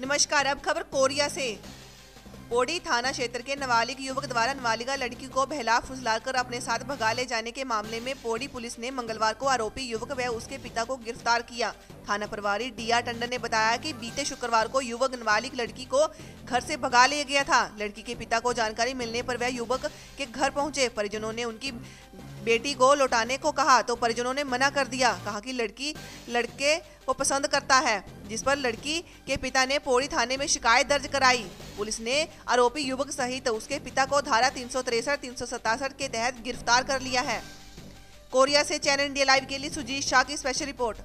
नमस्कार अब खबर कोरिया से। पोड़ी थाना क्षेत्र के नाबालिग युवक द्वारा नाबालिगा लड़की को बहला, फुसलाकर अपने साथ भगा ले जाने के मामले में पोड़ी पुलिस ने मंगलवार को आरोपी युवक व उसके पिता को गिरफ़्तार किया। थाना प्रभारी डीआर टंडन ने बताया कि बीते शुक्रवार को युवक नाबालिग लड़की को घर से भगा ले गया था। लड़की के पिता को जानकारी मिलने पर वह युवक के घर पहुँचे। परिजनों ने उनकी बेटी को लौटाने को कहा तो परिजनों ने मना कर दिया। कहा कि लड़की, लड़के को पसंद करता है, जिस पर लड़की के पिता ने पौड़ी थाने में शिकायत दर्ज कराई। पुलिस ने आरोपी युवक सहित उसके पिता को धारा तीन सौ के तहत गिरफ़्तार कर लिया है। कोरिया से चैनल इंडिया लाइव के लिए सुजीत शाह की स्पेशल रिपोर्ट